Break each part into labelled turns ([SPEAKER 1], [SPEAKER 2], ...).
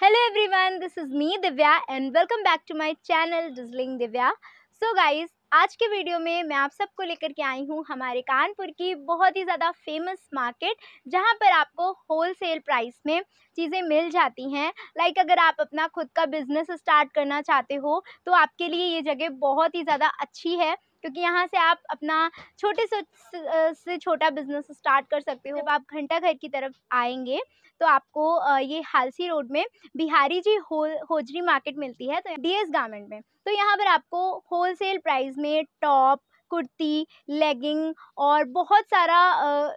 [SPEAKER 1] Hello everyone this is me Divya and welcome back to my channel dazzling Divya so guys आज के video में मैं आप सबको लेकर के आई हूँ हमारे कानपुर की बहुत ही ज़्यादा फ़ेमस मार्केट जहाँ पर आपको होल सेल प्राइस में चीज़ें मिल जाती हैं। लाइक like अगर आप अपना खुद का बिज़नेस स्टार्ट करना चाहते हो तो आपके लिए ये जगह बहुत ही ज़्यादा अच्छी है। क्योंकि यहाँ से आप अपना छोटे से से छोटा बिज़नेस स्टार्ट कर सकते हो। जब आप घंटा घर की तरफ़ आएँगे तो आपको ये हालसी रोड में बिहारी जी हो होजरी मार्केट मिलती है तो डीएस गारमेंट में। तो यहाँ पर आपको होलसेल प्राइस में टॉप कुर्ती लेगिंग और बहुत सारा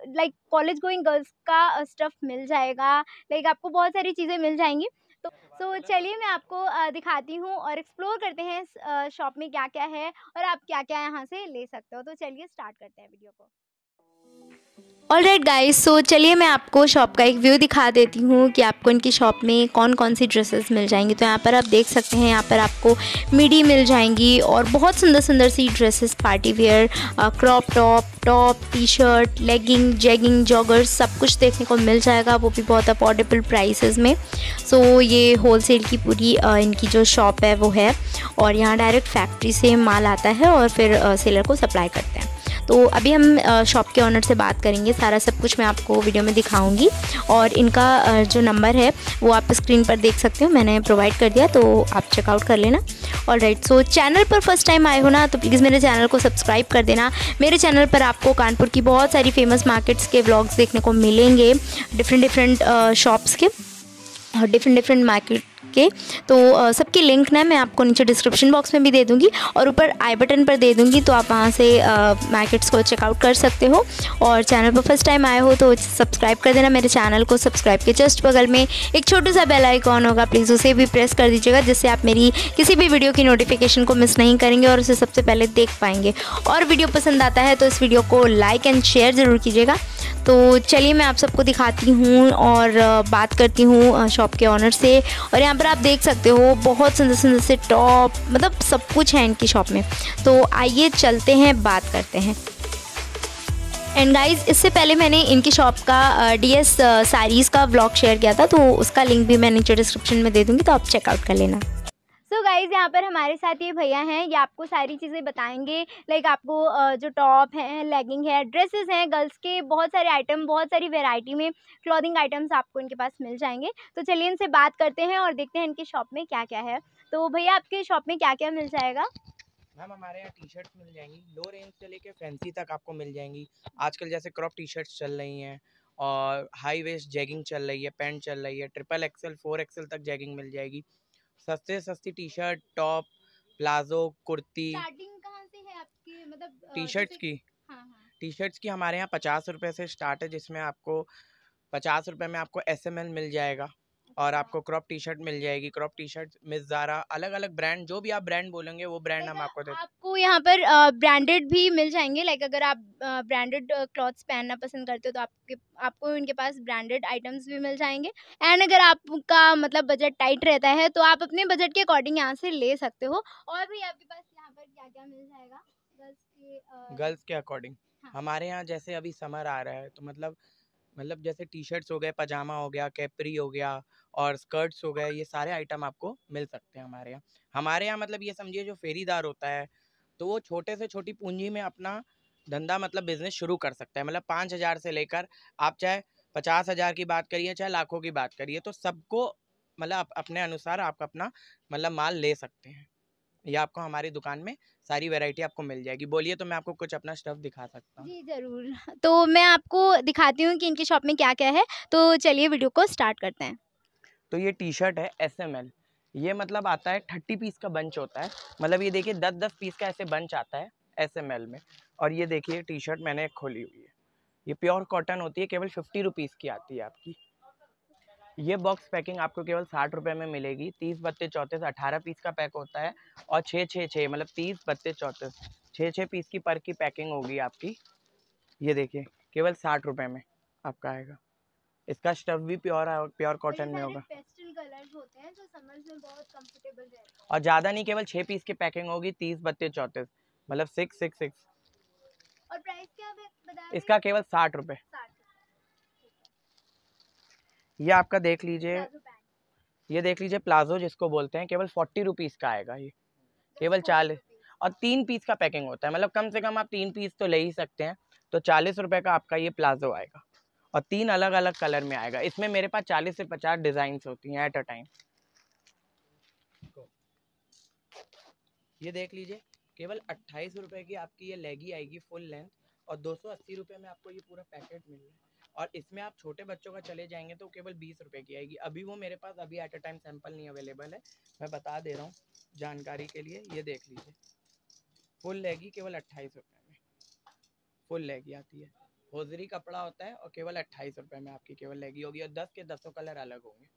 [SPEAKER 1] लाइक कॉलेज गोइंग गर्ल्स का स्टफ़ मिल जाएगा। लाइक आपको बहुत सारी चीज़ें मिल जाएँगी। सो so, चलिए मैं आपको दिखाती हूँ और एक्सप्लोर करते हैं शॉप में क्या क्या है और आप क्या क्या यहाँ से ले सकते हो। तो चलिए स्टार्ट करते हैं वीडियो को। ऑल राइट गाइज़ सो चलिए मैं आपको शॉप का एक व्यू दिखा देती हूँ कि आपको इनकी शॉप में कौन कौन सी ड्रेसेस मिल जाएँगी। तो यहाँ पर आप देख सकते हैं यहाँ पर आपको मिडी मिल जाएँगी और बहुत सुंदर सुंदर सी dresses party wear crop top top T shirt legging jegging joggers सब कुछ देखने को मिल जाएगा वो भी बहुत अफोर्डेबल प्राइसेस में। सो so, ये होल सेल की पूरी uh, इनकी जो शॉप है वो है और यहाँ डायरेक्ट फैक्ट्री से माल आता है और फिर सेलर को सप्लाई करते हैं। तो अभी हम शॉप के ऑनर से बात करेंगे। सारा सब कुछ मैं आपको वीडियो में दिखाऊँगी। और इनका जो नंबर है, वो आप स्क्रीन पर देख सकते हो। मैंने प्रोवाइड कर दिया तो आप चेकआउट कर लेना। ऑल राइट सो चैनल पर फ़र्स्ट टाइम आए हो ना तो प्लीज़ मेरे चैनल को सब्सक्राइब कर देना। मेरे चैनल पर आपको कानपुर की बहुत सारी फ़ेमस मार्केट्स के ब्लॉग्स देखने को मिलेंगे। डिफरेंट डिफरेंट शॉप्स के। और डिफरेंट डिफरेंट मार्केट के। तो सबकी लिंक ना मैं आपको नीचे डिस्क्रिप्शन बॉक्स में भी दे दूँगी और ऊपर आई बटन पर दे दूँगी तो आप वहाँ से मार्केट्स को चेकआउट कर सकते हो। और चैनल पर फ़र्स्ट टाइम आए हो तो सब्सक्राइब कर देना मेरे चैनल को सब्सक्राइब के जस्ट बगल में एक छोटा सा बेल आइकॉन होगा प्लीज़ उसे भी प्रेस कर दीजिएगा जिससे आप मेरी किसी भी वीडियो की नोटिफिकेशन को मिस नहीं करेंगे और उसे सबसे पहले देख पाएँगे। और वीडियो पसंद आता है तो इस वीडियो को लाइक एंड शेयर ज़रूर कीजिएगा। तो चलिए मैं आप सबको दिखाती हूँ और बात करती हूँ शॉप के ऑनर से। और यहाँ पर आप देख सकते हो, बहुत सुंदर सुंदर से टॉप मतलब सब कुछ है इनकी शॉप में। तो आइए चलते हैं, बात करते हैं। एंड गाइज़ इससे पहले मैंने इनकी शॉप का डी एस साड़ीज़ का ब्लॉग शेयर किया था तो उसका लिंक भी मैं नीचे डिस्क्रिप्शन में दे दूँगी तो आप चेकआउट कर लेना। सो गाइज़ यहाँ पर हमारे साथ ये भैया हैं, ये आपको सारी चीज़ें बताएँगे। लाइक आपको जो टॉप हैं लेगिंग है ड्रेसेस हैं गर्ल्स के बहुत सारे आइटम बहुत सारी वेराइटी में क्लॉथिंग आइटम्स आपको इनके पास मिल जाएँगे। तो चलिए इनसे बात करते हैं और देखते हैं इनके शॉप में क्या क्या है। तो भैया, आपके शॉप में क्या क्या मिल जाएगा?
[SPEAKER 2] मैम, हमारे यहाँ टी शर्ट्स मिल जाएँगी। लो रेंज से लेके फैंसी तक आपको मिल जाएँगी। आजकल जैसे क्रॉप टी शर्ट्स चल रही हैं और हाई वेस्ट जैगिंग चल रही है पैंट चल रही है ट्रिपल एक्सल फोर एक्सल तक जैगिंग मिल जाएगी। सस्ते सस्ती T shirt top palazzo kurti मतलब टी शर्ट की। हाँ, हाँ। टी शर्ट्स की हमारे यहाँ पचास रुपये से स्टार्ट है जिसमें आपको पचास रुपये में आपको एस एम एल मिल जाएगा। और आपको क्रॉप टी शर्ट मिल जाएगी crop T shirt miss Zara अलग अलग ब्रांड जो भी आप ब्रांड बोलेंगे वो ब्रांड हम आपको देते
[SPEAKER 1] आपको यहाँ पर ब्रांडेड भी मिल जाएँगे लाइक अगर आप ब्रांडेड क्लॉथ्स पहनना पसंद करते हो तो आपके आपको इनके पास ब्रांडेड आइटम्स भी मिल जाएँगे। एंड अगर आपका मतलब बजट टाइट रहता है तो आप अपने बजट के अकॉर्डिंग यहाँ से ले सकते हो। और भी आपके पास यहाँ पर क्या क्या मिल जाएगा? गर्ल्स
[SPEAKER 2] के गर्ल्स के अकॉर्डिंग। हाँ। हमारे यहाँ जैसे अभी समर आ रहा है तो मतलब मतलब जैसे टी शर्ट्स हो गए, पजामा हो गया, कैपरी हो गया और स्कर्ट्स हो गए, ये सारे आइटम आपको मिल सकते हैं हमारे यहाँ। हमारे यहाँ मतलब ये समझिए जो फेरीदार होता है तो वो छोटे से छोटी पूंजी में अपना धंधा मतलब बिज़नेस शुरू कर सकता है। मतलब पाँच हज़ार से लेकर आप चाहे पचास हज़ार की बात करिए, चाहे लाखों की बात करिए तो सबको मतलब अपने अनुसार आप अपना मतलब माल ले सकते हैं। ये आपको हमारी दुकान में सारी वैरायटी आपको मिल जाएगी। बोलिए तो मैं आपको कुछ अपना स्टफ़ दिखा सकता हूँ।
[SPEAKER 1] जी ज़रूर। तो मैं आपको दिखाती हूँ कि इनकी शॉप में क्या क्या है। तो चलिए वीडियो को स्टार्ट करते हैं।
[SPEAKER 2] तो ये टी शर्ट है एस एम एल ये मतलब आता है थर्टी पीस का बंच होता है। मतलब ये देखिए दस दस पीस का ऐसे बंच आता है एस एम एल में। और ये देखिए टी शर्ट मैंने खोली हुई है। ये प्योर कॉटन होती है केवल फिफ्टी रुपीज़ की आती है आपकी। ये बॉक्स पैकिंग आपको केवल साठ रुपये में मिलेगी। तीस बत्ते चौंतीस अठारह पीस का पैक होता है और छः छः छः मतलब तीस बत्ते चौंतीस छः छः पीस की पर की पैकिंग होगी आपकी। ये देखिए केवल साठ रुपये में आपका आएगा। इसका स्टफ़ भी प्योर प्योर कॉटन में होगा। और ज़्यादा नहीं केवल छः पीस की पैकिंग होगी तीस बत्तीस चौंतीस मतलब सिक्स सिक्स सिक्स
[SPEAKER 1] और प्राइस क्या बता
[SPEAKER 2] इसका केवल साठ रुपये ये आपका देख लीजिए। ये देख लीजिए प्लाजो जिसको बोलते हैं केवल फोर्टी रुपीज़ का आएगा ये। केवल चालीस और तीन पीस का पैकिंग होता है मतलब कम से कम आप तीन पीस तो ले ही सकते हैं तो चालीस रुपए का आपका ये प्लाजो आएगा। और तीन अलग अलग कलर में आएगा। इसमें मेरे पास चालीस से पचास डिज़ाइन होती हैं एट अ टाइम। ये देख लीजिए केवल अट्ठाईस रुपए की आपकी ये लेगी आएगी फुल लेंथ और दो सौ अस्सी रुपये में आपको ये पूरा पैकेट मिल रहा है। और इसमें आप छोटे बच्चों का चले जाएँगे तो केवल बीस रुपए की आएगी। अभी वो मेरे पास अभी एट अ टाइम सैंपल नहीं अवेलेबल है। मैं बता दे रहा हूँ जानकारी के लिए, ये देख लीजिए। फुल लेगी केवल अट्ठाईस रुपये में? फुल लेगी आती है? होजरी कपड़ा होता है और केवल अट्ठाईस रुपये में आपकी केवल लेगी होगी और दस के दसों कलर अलग होंगे।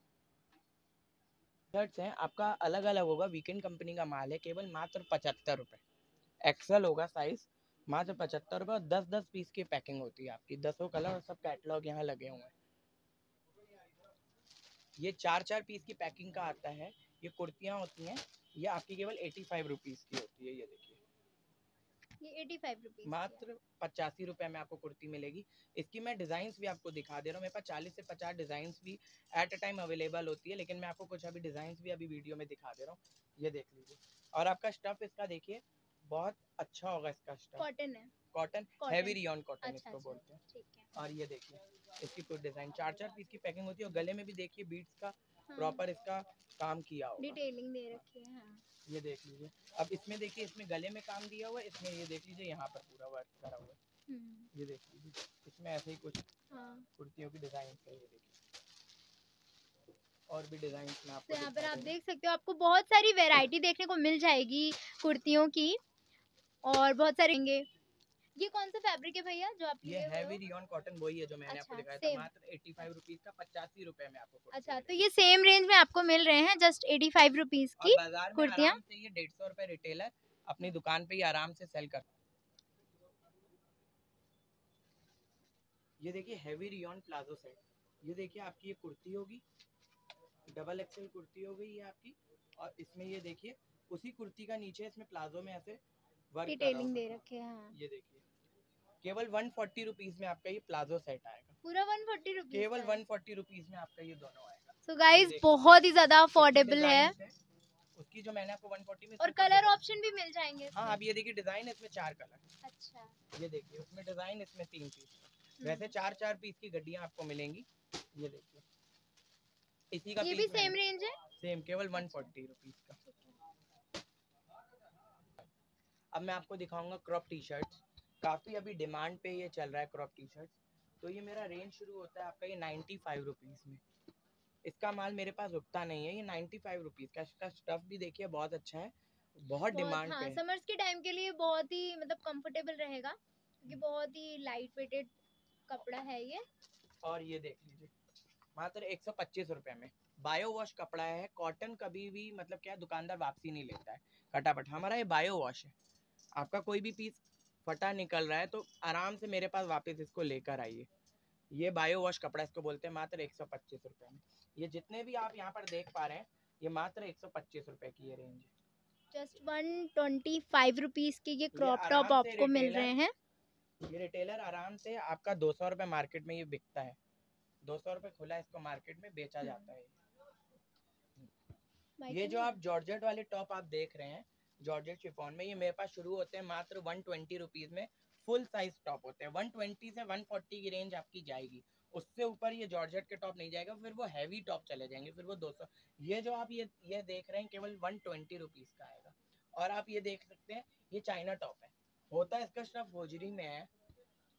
[SPEAKER 2] शर्ट्स हैं, आपका अलग अलग होगा। वीकेंड कंपनी का माल है, केवल मात्र पचहत्तर रुपये एक्सल होगा साइज़ मात्र पचहत्तर रुपये और दस दस पीस की पैकिंग होती है आपकी। दसों कलर और सब कैटलॉग यहाँ लगे हुए हैं। ये चार चार पीस की पैकिंग का आता है। ये कुर्तियाँ होती हैं। ये आपकी केवल एटी फाइव रुपीज़ की होती है ये देखिए।
[SPEAKER 1] ये एटी फाइव रुपीज़
[SPEAKER 2] मात्र पचासी रुपए में आपको कुर्ती मिलेगी। इसकी मैं डिज़ाइन भी आपको दिखा दे रहा हूँ। मेरे पास चालीस से पचास डिज़ाइन भी एट अ टाइम अवेलेबल होती है लेकिन मैं आपको कुछ अभी डिज़ाइन भी अभी वीडियो में दिखा दे रहा हूँ। ये देख लीजिए। और आपका स्टफ़ इसका देखिए बहुत अच्छा होगा इसका स्टफ़
[SPEAKER 1] कॉटन है।
[SPEAKER 2] कॉटन। हैवी रियॉन कॉटन इसको
[SPEAKER 1] अच्छा।
[SPEAKER 2] बोलते हैं।
[SPEAKER 1] ठीक है।
[SPEAKER 2] और ये देखिए इसकी कुछ डिज़ाइन चार चार पीस की पैकिंग होती है और गले में भी देखिए बीट्स का
[SPEAKER 1] हाँ,
[SPEAKER 2] प्रॉपर इसका काम किया होगा।
[SPEAKER 1] डिटेलिंग दे रखी है हाँ।
[SPEAKER 2] ये देख लीजिए। अब इसमें देखिए इसमें गले में काम दिया हुआ है इसमें ये देख लीजिए यहाँ पर पूरा वर्क करा हुआ है।
[SPEAKER 1] हम्म,
[SPEAKER 2] ये देख लीजिए इसमें ऐसे ही कुछ
[SPEAKER 1] हाँ।
[SPEAKER 2] कुर्तियों की डिज़ाइन है ये देखिए। और भी डिज़ाइन में आपको
[SPEAKER 1] तो यहाँ पर आप देख सकते हो आपको बहुत सारी वैरायटी देखने को मिल जाएगी कुर्तियों की। और बहुत सारे होंगे ये कौन सा फैब्रिक है भैया जो आप
[SPEAKER 2] ये हैवी? रियॉन कॉटन वही है जो मैंने आपको
[SPEAKER 1] अच्छा,
[SPEAKER 2] दिखाया था। मात्र एट्टी फाइव रुपीज़ का पचासी रुपए में आपको
[SPEAKER 1] अच्छा तो ये सेम रेंज में आपको मिल रहे हैं जस्ट एटी फाइव रुपीज़ की कुर्तियाँ?
[SPEAKER 2] ये डेढ़ सौ रुपए रिटेलर अपनी दुकान पे ही आराम से सेल कर ये देखिए हैवी रियॉन प्लाजो सेट ये देखिए आपकी ये कुर्ती होगी डबल एक्सेल कुर्ती हो गई ये आपकी। और इसमें ये देखिए उसी कुर्ती का नीचे इसमें प्लाजो में ऐसे वर्क
[SPEAKER 1] डिटेलिंग दे रखे हैं हाँ।
[SPEAKER 2] ये देखिए केवल वन फोर्टी रुपीज़ में आपका ये प्लाजो सेट आएगा।
[SPEAKER 1] पूरा वन फोर्टी रुपीज़
[SPEAKER 2] केवल वन फोर्टी रुपीज़ में आपका ये दोनों आएगा।
[SPEAKER 1] सो गाइस
[SPEAKER 2] देखिए।
[SPEAKER 1] बहुत ही ज़्यादा अफोर्डेबल है।
[SPEAKER 2] उसकी जो मैंने आपको 140 में
[SPEAKER 1] और कलर ऑप्शन भी मिल जाएँगे
[SPEAKER 2] हाँ ये देखिए डिज़ाइन इसमें चार कलर
[SPEAKER 1] अच्छा।
[SPEAKER 2] ये देखिए उसमें डिज़ाइन इसमें तीन पीस
[SPEAKER 1] हम्म।
[SPEAKER 2] वैसे चार चार पीस की गड्डियाँ आपको मिलेंगी। ये देखिए। इसी का
[SPEAKER 1] ये भी सेम रेंज है?
[SPEAKER 2] सेम केवल वन फोर्टी रुपीज़ का। अब मैं आपको दिखाऊँगा क्रॉप टी शर्ट काफ़ी अभी डिमांड पे ये चल रहा है क्रॉप टी शर्ट तो ये मेरा रेंज शुरू होता है आपका ये नाइन्टी फाइव रुपीज़ में। इसका माल मेरे पास रुकता नहीं है ये नाइन्टी फाइव रुपीज़ का। इसका स्टफ़ भी देखिए बहुत अच्छा है। बहुत
[SPEAKER 1] बहुत
[SPEAKER 2] डिमांड
[SPEAKER 1] हाँ
[SPEAKER 2] पे
[SPEAKER 1] समर्स के टाइम के लिए बहुत ही मतलब कंफर्टेबल रहेगा। क्योंकि बहुत ही लाइट वेटेड कपड़ा है ये।
[SPEAKER 2] और ये देख लीजिए मात्र एक सौ पच्चीस रुपये में। बायो वॉश कपड़ा है कॉटन कभी भी मतलब क्या दुकानदार वापसी नहीं लेता है। फटाफट हमारा ये बायो वॉश है। आपका कोई भी पीस फटा निकल रहा है तो आराम से मेरे पास वापस इसको लेकर आइए। ये बायो वॉश कपड़ा इसको बोलते हैं मात्र एक सौ पच्चीस रुपये में। ये जितने भी आप यहाँ पर देख पा रहे हैं ये मात्र एक सौ पच्चीस रुपये की ये रेंज है।
[SPEAKER 1] Just one twenty five rupees के ये क्रॉप टॉप आपको मिल रहे हैं।
[SPEAKER 2] ये रिटेलर आराम से आपका दो सौ रुपये मार्केट में ये बिकता है। दो सौ रुपये खुला इसको मार्केट में बेचा जाता है। ये जो आप जॉर्जेट वाले टॉप आप देख रहे हैं जॉर्जेट शिफॉन में ये मेरे पास शुरू होते हैं मात्र वन ट्वेंटी रुपीज़ में फुल साइज़ टॉप होते हैं। वन ट्वेंटी से वन फोर्टी की रेंज आपकी जाएगी। उससे ऊपर ये जॉर्जेट के टॉप नहीं जाएगा फिर वो हैवी टॉप चले जाएँगे फिर वो 200 ये जो आप ये ये देख रहे हैं केवल वन ट्वेंटी रुपीज़ का आएगा। और आप ये देख सकते हैं ये चाइना टॉप है। होता है इसका स्टफ़ होजरी में है।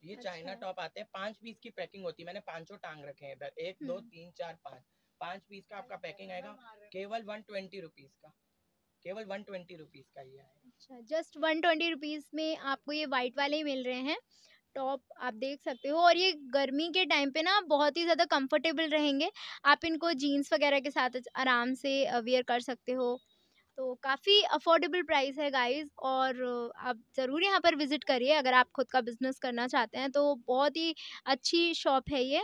[SPEAKER 2] ये
[SPEAKER 1] अच्छा। चाइना।
[SPEAKER 2] टॉप आते हैं। पाँच पीस की पैकिंग होती है। मैंने पाँचों टांग रखे हैं। इधर एक दो
[SPEAKER 1] हम्म।
[SPEAKER 2] तीन चार पाँच। पाँच पीस का आपका पैकिंग आएगा केवल वन ट्वेंटी रुपीज़ का। केवल वन ट्वेंटी रुपीज़ का ये है।
[SPEAKER 1] अच्छा जस्ट वन ट्वेंटी रुपीज़ में आपको ये वाइट वाले ही मिल रहे हैं। टॉप आप देख सकते हो। और ये गर्मी के टाइम पे ना बहुत ही ज़्यादा कंफर्टेबल रहेंगे। आप इनको जीन्स वगैरह के साथ आराम से वेयर कर सकते हो। तो काफ़ी अफोर्डेबल प्राइस है गाइस और आप ज़रूर यहाँ पर विज़िट करिए। अगर आप खुद का बिज़नेस करना चाहते हैं तो बहुत ही अच्छी शॉप है ये।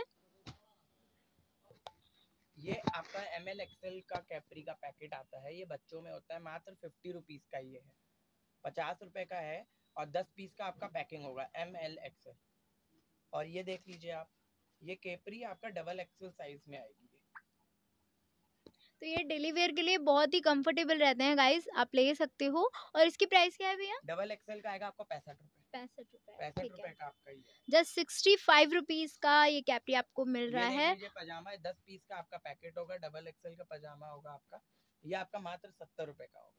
[SPEAKER 2] ये आपका एम एल एक्सएल का कैपरी का पैकेट आता है ये बच्चों में होता है मात्र फिफ्टी रुपीज़ का ये है। पचास रुपए का है और दस पीस का आपका पैकिंग होगा एम एल एक्सएल और ये देख लीजिए आप ये कैपरी आपका डबल एक्सएल साइज़ में आएगी।
[SPEAKER 1] तो ये डेली वेयर के लिए बहुत ही कंफर्टेबल रहते हैं गाइस आप ले सकते हो। और इसकी प्राइस क्या है भैया?
[SPEAKER 2] डबल एक्सएल का आएगा आपको पैंसठ रुपए।
[SPEAKER 1] पैंसठ रुपए
[SPEAKER 2] पैंसठ रुपए का आपका ही।
[SPEAKER 1] जस्ट सिक्सटी फाइव रुपीज़ का ये कैपरी आपको मिल रहा है।
[SPEAKER 2] पजामा है दस पीस का आपका पैकेट होगा डबल एक्सएल का पजामा होगा आपका ये आपका मात्र सत्तर रुपए का होगा।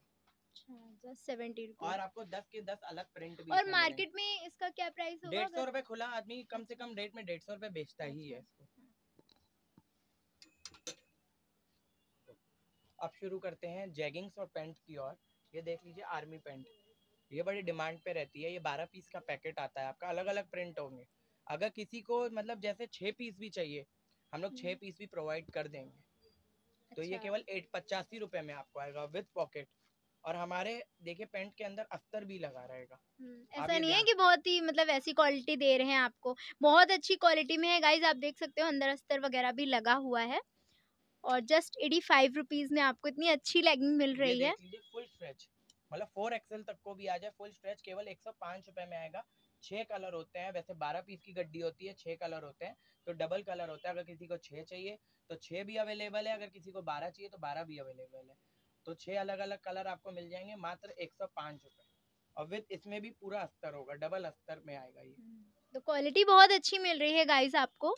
[SPEAKER 2] और आपको दस के दस अलग प्रिंट भी
[SPEAKER 1] और मार्केट में इसका क्या प्राइस होगा?
[SPEAKER 2] डेढ़ सौ रुपए खुला आदमी कम से कम रेट में डेढ़ सौ रुपए बेचता ही है
[SPEAKER 1] अच्छा,
[SPEAKER 2] अब शुरू करते हैं जैगिंग्स और पैंट की और ये देख लीजिए आर्मी पैंट। ये बड़ी डिमांड पे रहती है ये बारह पीस का पैकेट आता है आपका अलग अलग प्रिंट होंगे। अगर किसी को मतलब जैसे छः पीस भी चाहिए हम लोग छः
[SPEAKER 1] हम्म।
[SPEAKER 2] पीस भी प्रोवाइड कर देंगे। अच्छा। तो ये
[SPEAKER 1] अच्छा,
[SPEAKER 2] केवल एट पचासी रुपए में आपको आएगा विद पॉकेट और हमारे देखिए पैंट के अंदर अस्तर भी लगा रहेगा।
[SPEAKER 1] हम्म, ऐसा नहीं है कि बहुत ही मतलब ऐसी क्वालिटी दे रहे हैं आपको। बहुत अच्छी क्वालिटी में है गाइज़ आप देख सकते हो अंदर अस्तर वगैरह भी लगा हुआ है। और जस्ट एटी फाइव रुपीज़ में आपको इतनी अच्छी लेगिंग मिल रही है।
[SPEAKER 2] फुल स्ट्रेच मतलब फोर एक्सएल तक को भी आ जाए फुल स्ट्रेच केवल एक सौ पाँच रुपए में आएगा। छह कलर होते हैं वैसे बारह पीस की गड्डी होती है छह कलर होते हैं तो डबल कलर होता है अगर किसी को छह चाहिए तो छह भी अवेलेबल है अगर किसी को बारह चाहिए तो बारह भी अवेलेबल है। तो छह अलग अलग कलर आपको मिल जाएँगे मात्र एक सौ पाँच और विद इसमें भी पूरा अस्तर होगा डबल अस्तर में आएगा ये।
[SPEAKER 1] तो क्वालिटी बहुत अच्छी मिल रही है गाइज़ आपको।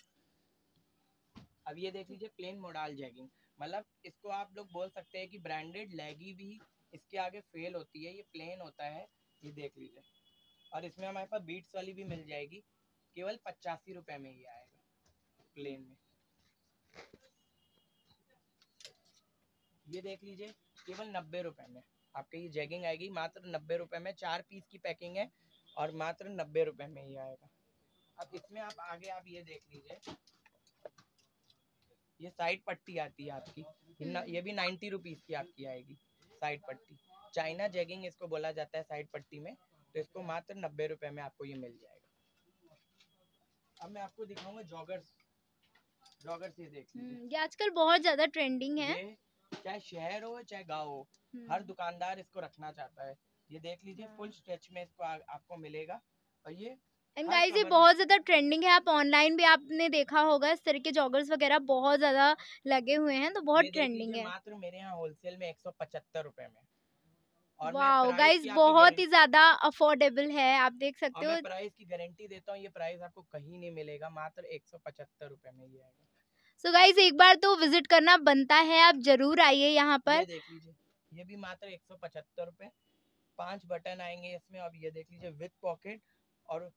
[SPEAKER 2] अब ये देख लीजिए प्लेन मोडाल जैगिंग मतलब इसको आप लोग बोल सकते हैं कि ब्रांडेड लेगी भी इसके आगे फेल होती है, ये प्लेन होता है, ये देख लीजिए। और इसमें हमारे पास बीट्स वाली भी मिल जाएगी, केवल पचासी रुपए में ही आएगा प्लेन में। ये देख लीजिए, केवल नब्बे रुपए में। आपके ये जैगिंग आएगी, मात्र नब्बे रुपए में, चार पीस की पैकिंग है, और मात्र नब्बे रुपए में ही आएगा। अब इसमें आप आगे आप ये देख लीजिए, ये साइड पट्टी आती है आपकी, ये भी नाइन्टी रुपीज़ की आपकी आएगी। साइड पट्टी। चाइना जैगिंग इसको बोला जाता है साइड पट्टी में तो इसको मात्र नब्बे रुपए में आपको ये मिल जाएगा। अब मैं आपको दिखाऊँगा जॉगर्स जॉगर्स ये देख लीजिए।
[SPEAKER 1] हम्म, ये आजकल बहुत ज़्यादा ट्रेंडिंग है।
[SPEAKER 2] चाहे शहर हो चाहे गाँव हो
[SPEAKER 1] हम्म,
[SPEAKER 2] हर दुकानदार इसको रखना चाहता है। ये देख लीजिए
[SPEAKER 1] हाँ।
[SPEAKER 2] फुल स्ट्रेच में इसको आ, आपको मिलेगा। और ये
[SPEAKER 1] एंड गाइस ये बहुत ज़्यादा ट्रेंडिंग है आप ऑनलाइन भी आपने देखा होगा इस तरह के जॉगर्स वगैरह बहुत ज़्यादा लगे हुए हैं तो बहुत ट्रेंडिंग है।
[SPEAKER 2] मात्र मेरे यहाँ होलसेल में एक सौ पचहत्तर रुपए में।
[SPEAKER 1] वाओ गाइस बहुत ही ज़्यादा अफोर्डेबल है आप देख सकते हो।
[SPEAKER 2] प्राइस की गारंटी देता हूँ ये प्राइस आपको कहीं नहीं मिलेगा मात्र एक सौ पचहत्तर रुपए में ये आएगा।
[SPEAKER 1] सो गाइस एक बार तो विज़िट करना बनता है आप ज़रूर आइए यहाँ
[SPEAKER 2] ये
[SPEAKER 1] पर।
[SPEAKER 2] देख लीजिए ये भी मात्र एक सौ पचहत्तर रुपए। पाँच बटन आएँगे इसमें अब ये देख लीजिए विद पॉकेट और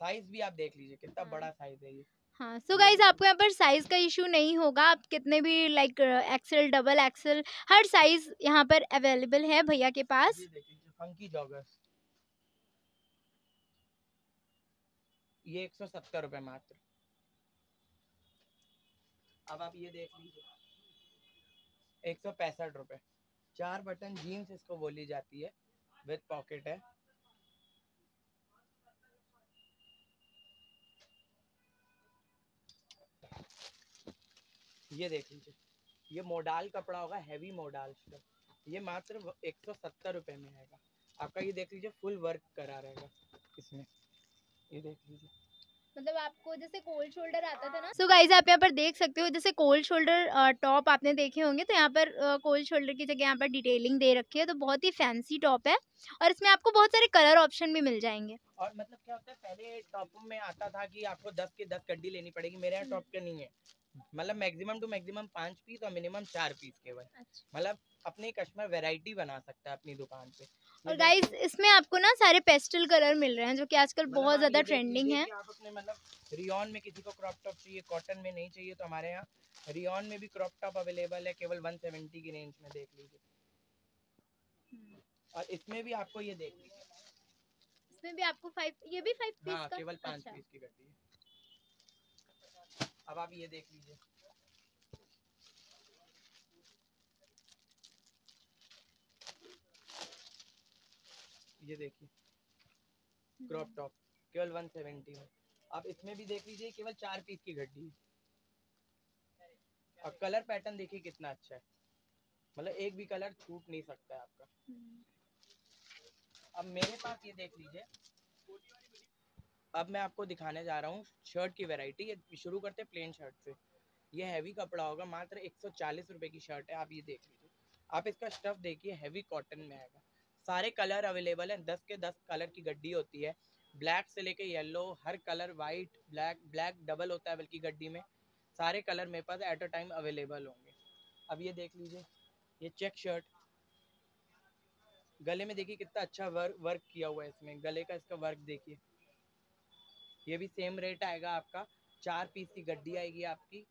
[SPEAKER 2] साइज़ भी आप देख लीजिए कितना
[SPEAKER 1] हाँ।
[SPEAKER 2] बड़ा साइज़ है ये।
[SPEAKER 1] हाँ सो गाइस आपको यहाँ पर साइज़ का इशू नहीं होगा। आप कितने भी लाइक एक्सेल डबल एक्सेल हर साइज़ यहाँ पर अवेलेबल है भैया के पास।
[SPEAKER 2] फंकी जॉगर्स ये एक सौ सत्तर रुपए मात्र। अब आप ये देख लीजिए एक सौ पैंसठ रुपए। चार बटन जीन्स इसको बोली जाती है विद पॉकेट है। ये देख लीजिए ये मोडाल कपड़ा होगा हैवी मोडाल ये मात्र एक सौ सत्तर रुपये में आएगा। आपका ये देख लीजिए फुल वर्क करा रहेगा इसमें। ये देख लीजिए।
[SPEAKER 1] मतलब आपको जैसे कोल्ड शोल्डर आता था ना। सो गाइज़ आप यहाँ पर देख सकते हो जैसे कोल्ड शोल्डर टॉप आपने देखे होंगे तो यहाँ पर कोल्ड शोल्डर की जगह यहाँ पर डिटेलिंग दे रखी है तो बहुत ही फैंसी टॉप है। और इसमें आपको बहुत सारे कलर ऑप्शन भी मिल जाएँगे।
[SPEAKER 2] और मतलब क्या होता है पहले टॉप में आता था कि आपको दस के दस गड्डी लेनी पड़ेगी मेरे यहाँ टॉप के नहीं है। मतलब मैक्सिमम टू मैक्सिमम पाँच पीस और मिनिमम चार पीस केवल अच्छा। मतलब अपने कस्टमर वैरायटी बना सकता है अपनी दुकान पे।
[SPEAKER 1] और गाइस इसमें आपको ना सारे पेस्टल कलर मिल रहे हैं जो कि आजकल
[SPEAKER 2] मतलब
[SPEAKER 1] बहुत
[SPEAKER 2] आप
[SPEAKER 1] ज़्यादा ट्रेंडिंग है।
[SPEAKER 2] आप अपने मतलब रियॉन में किसी को क्रॉप टॉप चाहिए कॉटन में नहीं चाहिए तो हमारे यहाँ रियॉन में भी क्रॉप टॉप अवेलेबल है केवल 170 की रेंज में देख लीजिए। और इसमें भी आपको ये देख लीजिए।
[SPEAKER 1] इसमें भी आपको फाइव ये भी फाइव पीस
[SPEAKER 2] हाँ
[SPEAKER 1] का?
[SPEAKER 2] केवल पाँच
[SPEAKER 1] अच्छा।
[SPEAKER 2] पीस की गड्डी है। अब आप ये देख लीजिए। ये देखिए। क्रॉप टॉप केवल 170 में। आप इसमें भी देख लीजिए केवल चार पीस की गड्डी है। और कलर पैटर्न देखिए कितना अच्छा है। मतलब एक भी कलर छूट नहीं सकता है आपका।
[SPEAKER 1] हम्म।
[SPEAKER 2] अब मेरे पास ये देख लीजिए। अब मैं आपको दिखाने जा रहा हूँ शर्ट की वैरायटी। ये शुरू करते हैं प्लेन शर्ट से ये हैवी कपड़ा होगा, मात्र एक सौ की शर्ट है, आप ये देख लीजिए। आप इसका स्टफ़ देखिए, हैवी कॉटन में आएगा। सारे कलर अवेलेबल हैं, दस के दस कलर की गड्डी होती है। ब्लैक से लेके येलो, हर colour white black black double होता है बल्कि गड्डी में। सारे कलर मेरे पास एट अ टाइम अवेलेबल होंगे। अब ये देख लीजिए, ये चेक शर्ट। गले में देखिए कितना अच्छा वर्क वर्क किया हुआ है इसमें। गले का इसका वर्क देखिए। ये भी सेम रेट आएगा आपका। चार पीस की गड्डी आएगी आपकी।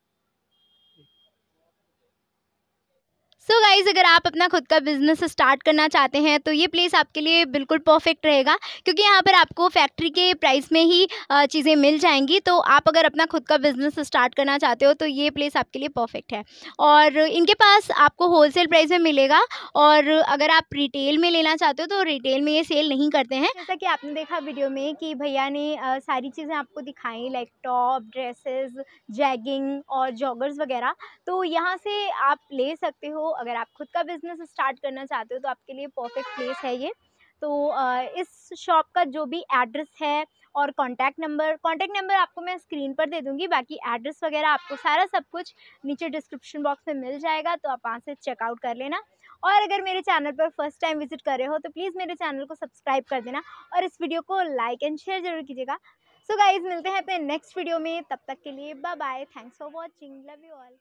[SPEAKER 1] सो so गाइज़ अगर आप अपना खुद का बिज़नेस स्टार्ट करना चाहते हैं तो ये प्लेस आपके लिए बिल्कुल परफेक्ट रहेगा। क्योंकि यहाँ पर आपको फैक्ट्री के प्राइस में ही चीज़ें मिल जाएँगी। तो आप अगर अपना खुद का बिज़नेस स्टार्ट करना चाहते हो तो ये प्लेस आपके लिए परफेक्ट है। और इनके पास आपको होलसेल प्राइस में मिलेगा। और अगर आप रिटेल में लेना चाहते हो तो रिटेल में ये सेल नहीं करते हैं। जैसा कि आपने देखा वीडियो में कि भैया ने सारी चीज़ें आपको दिखाई लाइक टॉप ड्रेसेस जैगिंग और जॉगर्स वगैरह। तो यहाँ से आप ले सकते हो अगर आप खुद का बिज़नेस स्टार्ट करना चाहते हो तो आपके लिए परफेक्ट प्लेस है ये। तो इस शॉप का जो भी एड्रेस है और कॉन्टैक्ट नंबर कॉन्टैक्ट नंबर आपको मैं स्क्रीन पर दे दूँगी। बाकी एड्रेस वगैरह आपको सारा सब कुछ नीचे डिस्क्रिप्शन बॉक्स में मिल जाएगा तो आप वहाँ से चेकआउट कर लेना। और अगर मेरे चैनल पर फ़र्स्ट टाइम विज़िट कर रहे हो तो प्लीज़ मेरे चैनल को सब्सक्राइब कर देना और इस वीडियो को लाइक एंड शेयर ज़रूर कीजिएगा। सो गाइज़ मिलते हैं अपने नेक्स्ट वीडियो में। तब तक के लिए bye bye thanks for watching love you all